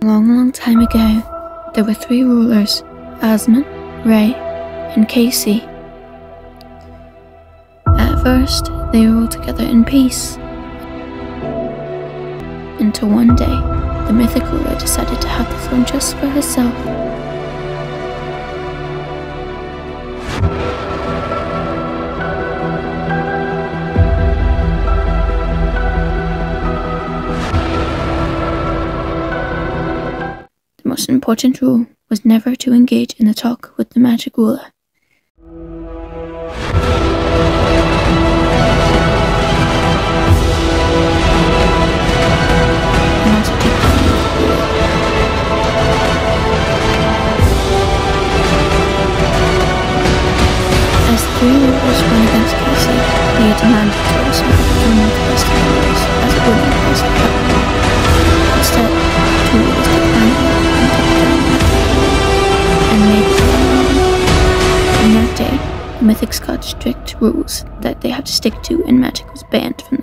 A long, long time ago, there were three rulers Asmon, Ray, and Casey. At first, they ruled together in peace. Until one day, the mythical ruler decided to have the throne just for herself. Most important rule was never to engage in a talk with the magic ruler. As three rulers went against Casey, he demanded to also join the rest day, mythics got strict rules that they had to stick to, and magic was banned from